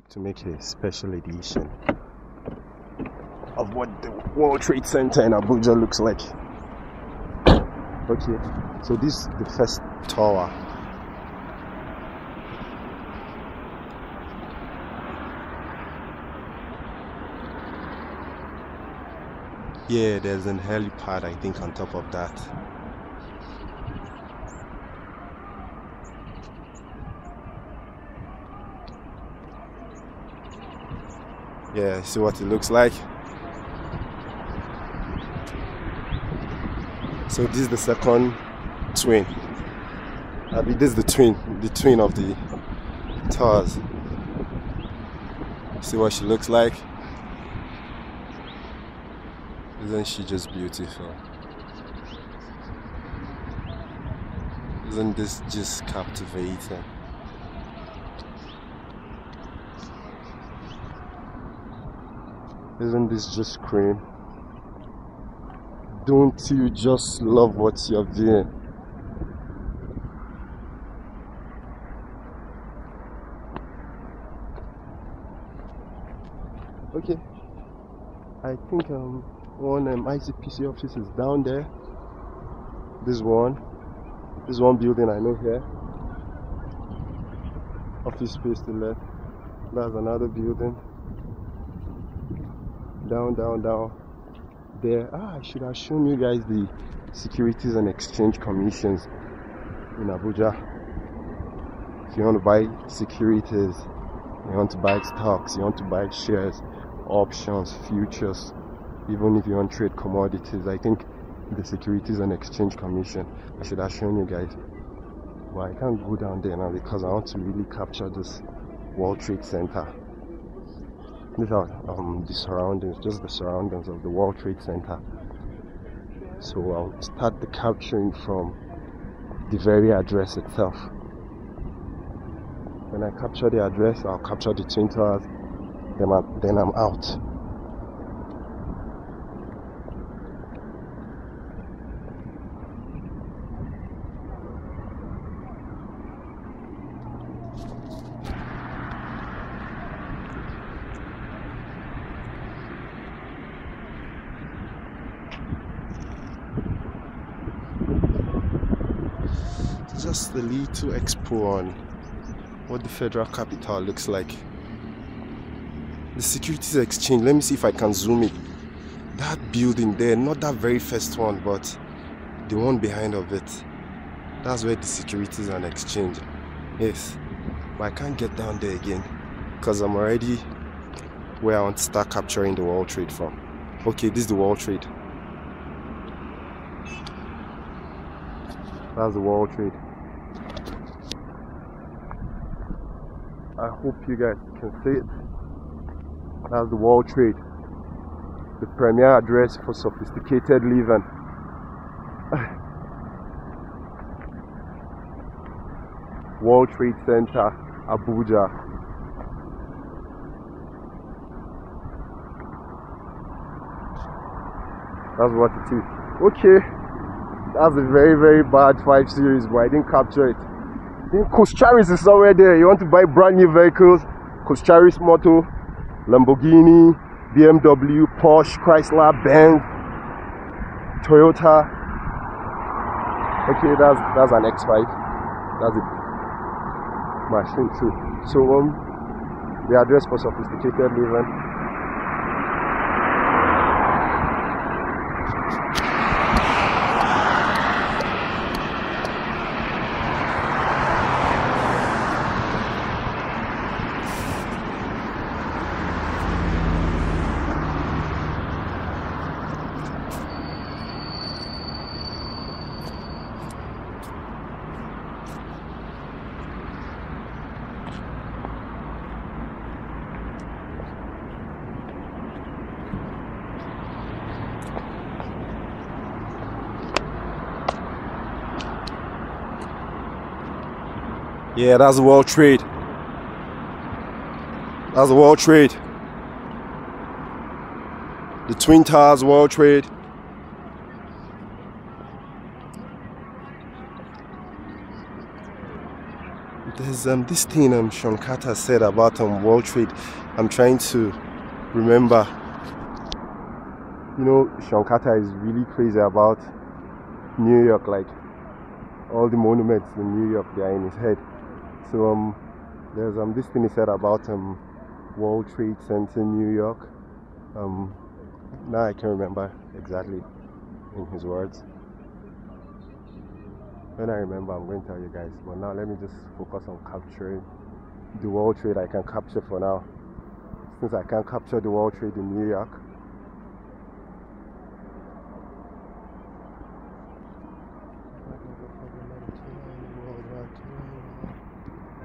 to make a special edition of what the World Trade Center in Abuja looks like. okay, so this is the first tower. Yeah, there's an helipad, I think, on top of that. Yeah, see what it looks like. So this is the second twin. I mean, this is the twin, the twin of the towers. See what she looks like? Isn't she just beautiful? Isn't this just captivating? Isn't this just cream? Don't you just love what you're doing? Okay, I think um, one um, ICPC office is down there. This one, this one building I know here. Office space to left. That's another building down, down, down. There, ah, I should have shown you guys the Securities and Exchange Commissions in Abuja. If you want to buy securities, you want to buy stocks, you want to buy shares, options, futures, even if you want to trade commodities, I think the Securities and Exchange Commission, I should have shown you guys. But I can't go down there now because I want to really capture this World Trade Center. These are um, the surroundings, just the surroundings of the World Trade Center. So I'll start the capturing from the very address itself. When I capture the address, I'll capture the Twin Towers, then I'm, then I'm out. Just the little expo on what the federal capital looks like. The Securities Exchange, let me see if I can zoom it. That building there, not that very first one, but the one behind of it. That's where the Securities and Exchange. Yes. But I can't get down there again because I'm already where I want to start capturing the World Trade from. Okay, this is the World Trade. That's the World Trade. I hope you guys can see it. That's the World Trade. The premier address for sophisticated living. World Trade Center, Abuja. That's what it is. Okay. That's a very, very bad 5 series, but I didn't capture it. Then Charis is somewhere there. You want to buy brand new vehicles? Charis Moto, Lamborghini, BMW, Porsche, Chrysler, Benz, Toyota. Okay, that's that's an X5. That's a machine too. So um, the address for sophisticated living. Yeah, that's the World Trade. That's the World Trade. The Twin Towers World Trade. there's um, this thing um, Sean Carter said about um, World Trade. I'm trying to remember. You know, Sean Carter is really crazy about New York, like all the monuments in New York, they are in his head. So um, there's um this thing he said about um World Trade Center, New York. Um, now I can't remember exactly in his words. When I remember, I'm going to tell you guys. But now let me just focus on capturing the World Trade I can capture for now. Since I can't capture the World Trade in New York,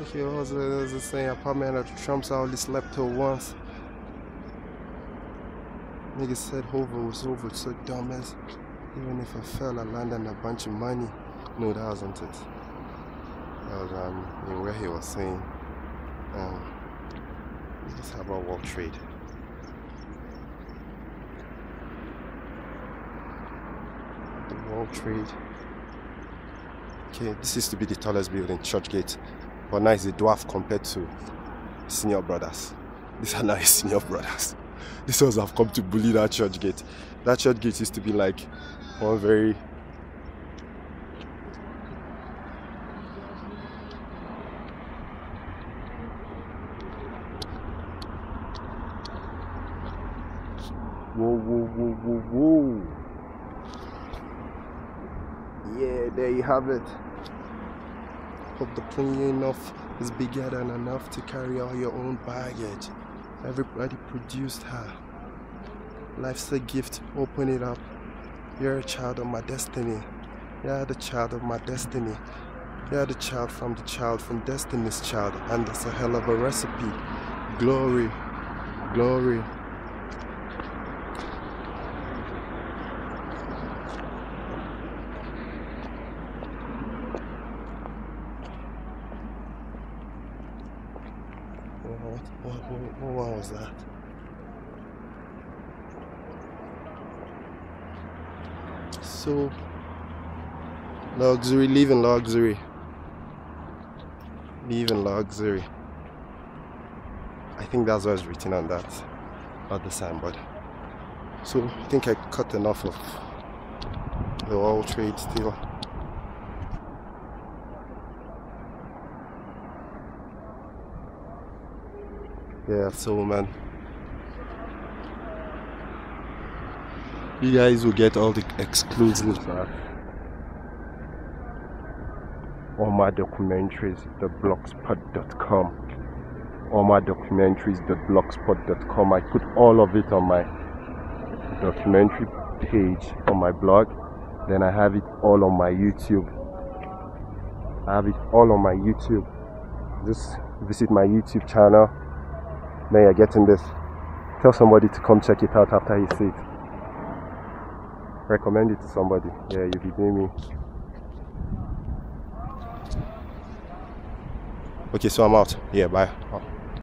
It, was it saying? Apartment at Trump's only slept till once. Nigga said Hoover was over so dumbass. Even if I fell, I landed a bunch of money. No, that wasn't it. That was um, where he was saying, um, this about World Trade. The World Trade. Okay, this used to be the tallest building, Churchgate. But now it's a dwarf compared to senior brothers. These are now his senior brothers. These ones have come to bully that Churchgate. That Churchgate used to be like one very Whoa, whoa, whoa, whoa, whoa. Yeah, there you have it. Hope the plane enough is bigger than enough to carry all your own baggage. Everybody produced her. Life's a gift, open it up. You're a child of my destiny. You're the child of my destiny. You're the child from the child from destiny's child. And it's a hell of a recipe. Glory, glory. What, what, what, was that? So, luxury, living luxury. Living luxury. I think that's what's written on that, not the signboard. So, I think I cut enough of the oil trade still. Yeah, so man. You guys will get all the exclusives uh, on my documentaries, theblogspot.com. All my documentaries, theblogspot.com. I put all of it on my documentary page on my blog. Then I have it all on my YouTube. I have it all on my YouTube. Just visit my YouTube channel now you're getting this. Tell somebody to come check it out after he sees it. Recommend it to somebody. Yeah, you'll be doing me. Okay, so I'm out. Yeah, bye.